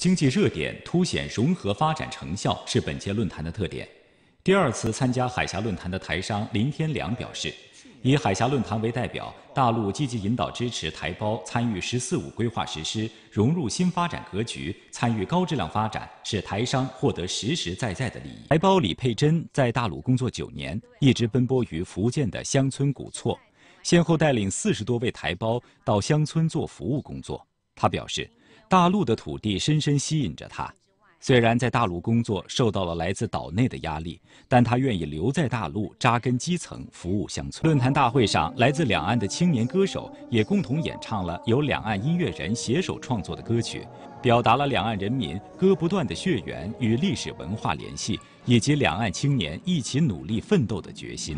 经济热点凸显融合发展成效是本届论坛的特点。第二次参加海峡论坛的台商林天良表示，以海峡论坛为代表，大陆积极引导支持台胞参与“十四五”规划实施，融入新发展格局，参与高质量发展，是台商获得实实在在的利益。台胞李佩珍在大陆工作九年，一直奔波于福建的乡村古厝，先后带领四十多位台胞到乡村做服务工作。他表示。大陆的土地深深吸引着他，虽然在大陆工作受到了来自岛内的压力，但他愿意留在大陆扎根基层，服务乡村。论坛大会上，来自两岸的青年歌手也共同演唱了由两岸音乐人携手创作的歌曲，表达了两岸人民割不断的血缘与历史文化联系，以及两岸青年一起努力奋斗的决心。